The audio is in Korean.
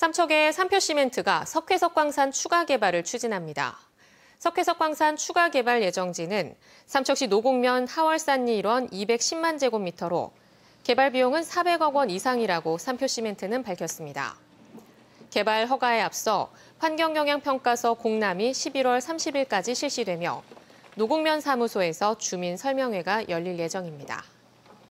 삼척의 삼표시멘트가 석회석광산 추가 개발을 추진합니다. 석회석광산 추가 개발 예정지는 삼척시 노곡면 하월산리 일원 210만 제곱미터로 개발 비용은 400억 원 이상이라고 삼표시멘트는 밝혔습니다. 개발 허가에 앞서 환경영향평가서 공람이 11월 30일까지 실시되며 노곡면 사무소에서 주민 설명회가 열릴 예정입니다.